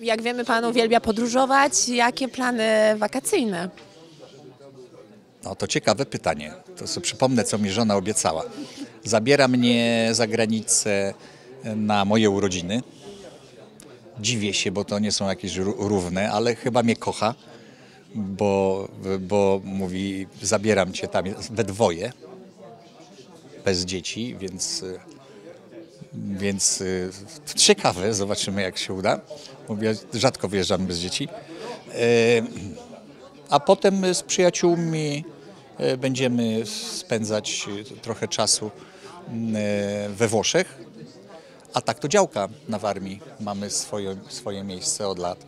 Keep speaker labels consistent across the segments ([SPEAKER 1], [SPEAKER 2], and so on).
[SPEAKER 1] Jak wiemy, pan uwielbia podróżować. Jakie plany wakacyjne?
[SPEAKER 2] No to ciekawe pytanie. To sobie przypomnę, co mi żona obiecała. Zabiera mnie za granicę na moje urodziny. Dziwię się, bo to nie są jakieś ró- równe, ale chyba mnie kocha, bo, bo mówi, zabieram cię tam we dwoje, bez dzieci, więc, więc y, ciekawe, zobaczymy jak się uda. Mówię, rzadko wyjeżdżam bez dzieci. Y, a potem z przyjaciółmi e, będziemy spędzać trochę czasu we Włoszech. A tak to działka na Warmii. Mamy swoje, swoje miejsce od lat.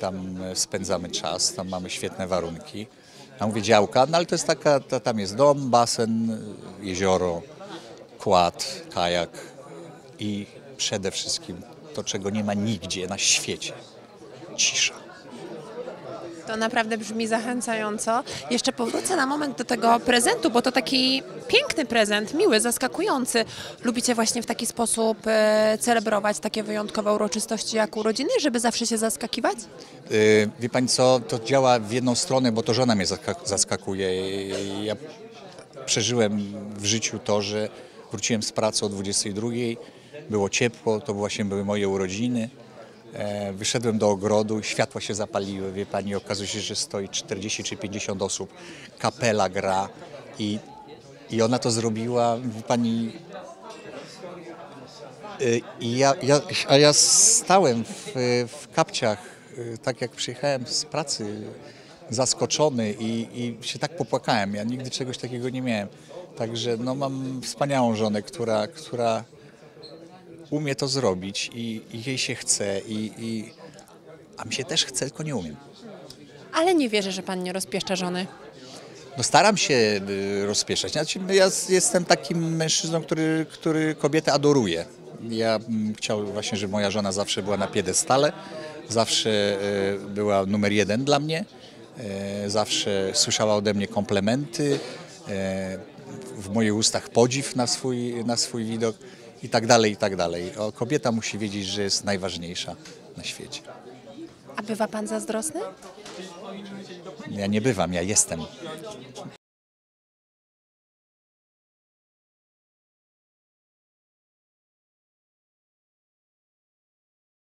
[SPEAKER 2] Tam spędzamy czas, tam mamy świetne warunki. Ja mówię działka, no ale to jest taka, ta, tam jest dom, basen, jezioro, kład, kajak i przede wszystkim to, czego nie ma nigdzie na świecie. Cisza.
[SPEAKER 1] To naprawdę brzmi zachęcająco. Jeszcze powrócę na moment do tego prezentu, bo to taki piękny prezent, miły, zaskakujący. Lubicie właśnie w taki sposób e, celebrować takie wyjątkowe uroczystości jak urodziny, żeby zawsze się zaskakiwać?
[SPEAKER 2] Y, Wie pani co, to działa w jedną stronę, bo to żona mnie zaska- zaskakuje. Ja przeżyłem w życiu to, że wróciłem z pracy o 22, było ciepło, to właśnie były moje urodziny. E, Wyszedłem do ogrodu, światła się zapaliły, wie pani, okazuje się, że stoi 40 czy 50 osób, kapela gra i, i ona to zrobiła, wie pani, Y, I ja, ja, a ja stałem w, w kapciach, y, tak jak przyjechałem z pracy, zaskoczony i, i się tak popłakałem. Ja nigdy czegoś takiego nie miałem. Także no, mam wspaniałą żonę, która, która umie to zrobić i, i jej się chce, i, i, a mi się też chce, tylko nie umiem.
[SPEAKER 1] Ale nie wierzę, że pan nie rozpieszcza żony.
[SPEAKER 2] No staram się y, rozpieszczać. Znaczy, ja jestem takim mężczyzną, który, który kobietę adoruje. Ja mm, chciałem właśnie, żeby moja żona zawsze była na piedestale, zawsze y, była numer jeden dla mnie, y, zawsze słyszała ode mnie komplementy, w moich ustach podziw na swój, na swój widok i tak dalej, i tak dalej. O, kobieta musi wiedzieć, że jest najważniejsza na świecie.
[SPEAKER 1] A bywa pan zazdrosny?
[SPEAKER 2] Ja nie bywam, ja jestem.